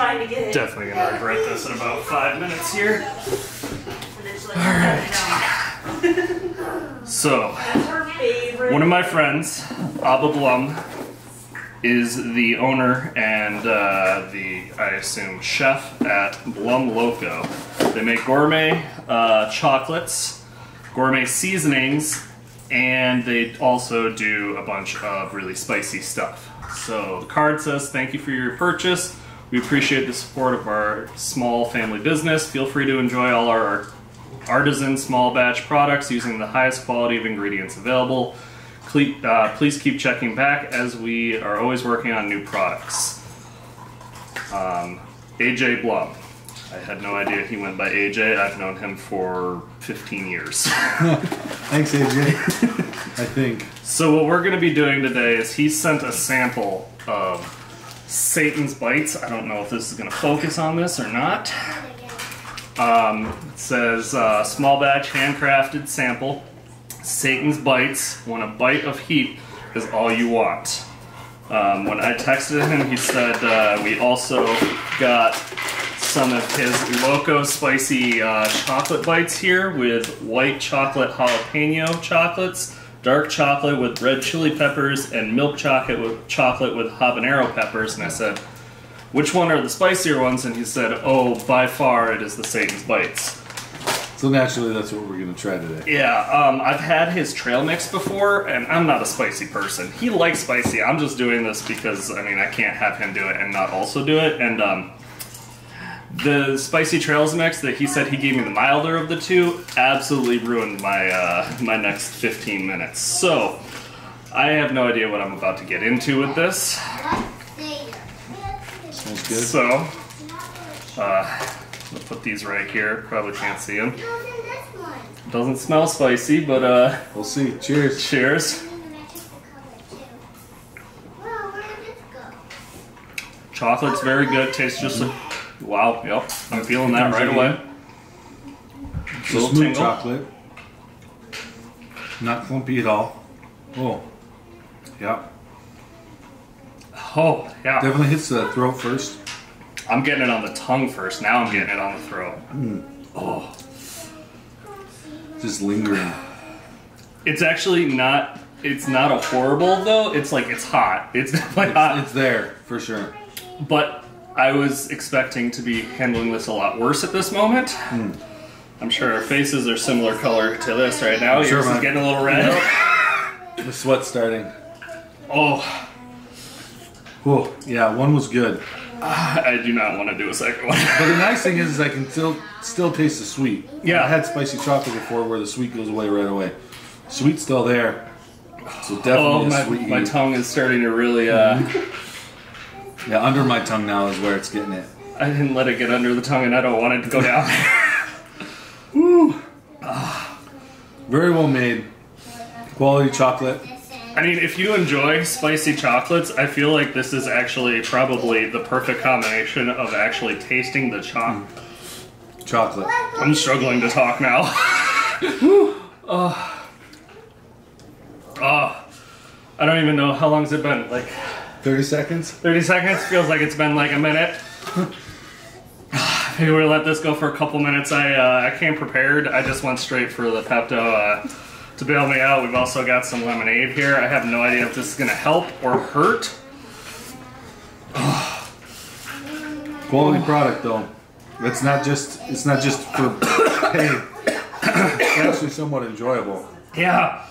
trying to get it. Definitely gonna regret this in about five minutes here. All right. So, That's her favorite. one of my friends, Abba Blum, is the owner and uh, the, I assume, chef at Blum Loco. They make gourmet uh, chocolates, gourmet seasonings, and they also do a bunch of really spicy stuff. So the card says, Thank you for your purchase. We appreciate the support of our small family business. Feel free to enjoy all our artisan small batch products using the highest quality of ingredients available. Uh, please keep checking back as we are always working on new products. Um, AJ Blum. I had no idea he went by AJ. I've known him for 15 years. Thanks, AJ. I think. so, what we're going to be doing today is he sent a sample of Satan's Bites. I don't know if this is going to focus on this or not. Um, it says uh, small batch handcrafted sample. Satan's Bites. When a bite of heat is all you want. Um, when I texted him, he said uh, we also got some of his Loco spicy uh, chocolate bites here with white chocolate jalapeno chocolates, dark chocolate with red chili peppers, and milk chocolate with chocolate with habanero peppers. And I said, which one are the spicier ones? And he said, oh, by far it is the Satan's Bites. So naturally, that's what we're gonna try today. Yeah, um, I've had his trail mix before, and I'm not a spicy person. He likes spicy. I'm just doing this because I mean I can't have him do it and not also do it. And um, the spicy trails mix that he said he gave me the milder of the two absolutely ruined my uh, my next 15 minutes. So I have no idea what I'm about to get into with this. Sounds good. So uh, I'll put these right here. Probably can't see them. Doesn't smell spicy, but uh, We'll see. Cheers. cheers. Chocolate's very good. Tastes just like wow. Yep, I'm feeling that right away. So Little smooth tingle. chocolate. Not clumpy at all. Oh. Yeah. Oh yeah, Definitely hits the throat first. I'm getting it on the tongue first. Now I'm getting it on the throat. Hmm. Oh, Just lingering. it's actually not. It's not a horrible though. It's like it's hot. It's definitely hot. It's there for sure. But I was expecting to be handling this a lot worse at this moment. I'm sure our faces are similar color to this right now. Sure, Yours is getting a little red. The sweat's starting. Oh, Whoa. Yeah, one was good. I do not want to do a second one. But the nice thing is, is I can still still taste the sweet. Yeah. I had spicy chocolate before, where the sweet goes away right away. Sweet's still there. So definitely Oh, my, sweet. my tongue is starting to really. Uh, Yeah, under my tongue now is where it's getting it. I didn't let it get under the tongue, and I don't want it to go down. Ah. Very well made. Quality chocolate. I mean, if you enjoy spicy chocolates, I feel like this is actually probably the perfect combination of actually tasting the choc. Mm. Chocolate. I'm struggling to talk now. oh. oh. I don't even know how long's it been. Like 30 seconds? 30 seconds? Feels like it's been like a minute. Maybe we'll let this go for a couple minutes. I uh, I came prepared. I just went straight for the Pepto uh, to bail me out. We've also got some lemonade here. I have no idea if this is gonna help or hurt. Quality product though. It's not just it's not just for pay. It's actually somewhat enjoyable. Yeah,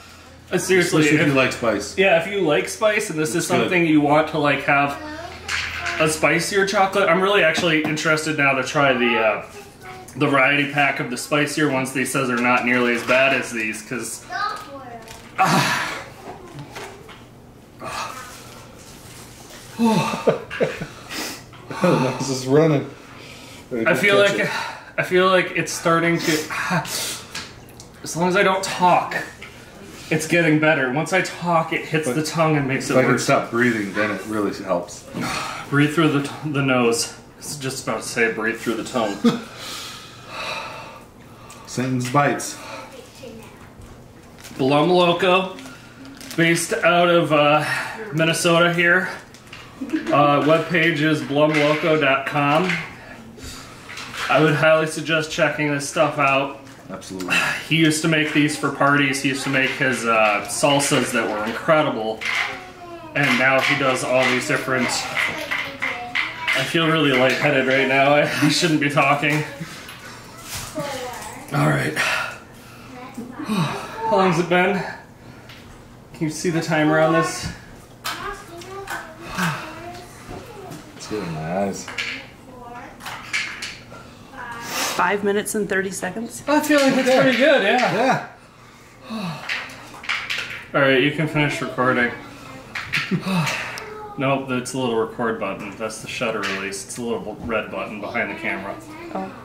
Uh, seriously. Especially if if- you like spice. Yeah, if you like spice and this is It's good. something you want to like have a spicier chocolate, I'm really actually interested now to try the uh, the variety pack of the spicier ones. These says are not nearly as bad as these because this is running. I feel like I feel like it's starting to. As long as I don't talk, it's getting better. Once I talk, it hits the tongue and makes it if I can worse. stop breathing, then it really helps. Breathe through the the nose. I was just about to say breathe through the tongue. Satan's Bites. Blum Loco, based out of uh, Minnesota here. Uh, webpage is blumloco.com. I would highly suggest checking this stuff out. Absolutely. He used to make these for parties. He used to make his uh, salsas that were incredible. And now he does all these different. I feel really lightheaded right now. I, shouldn't be talking. All right. How long's it been? Can you see the timer on this? It's getting my eyes. Five minutes and 30 seconds. I feel like it's pretty good, yeah. Yeah. All right, you can finish recording. nope, it's a little record button. That's the shutter release. It's a little red button behind the camera. Oh.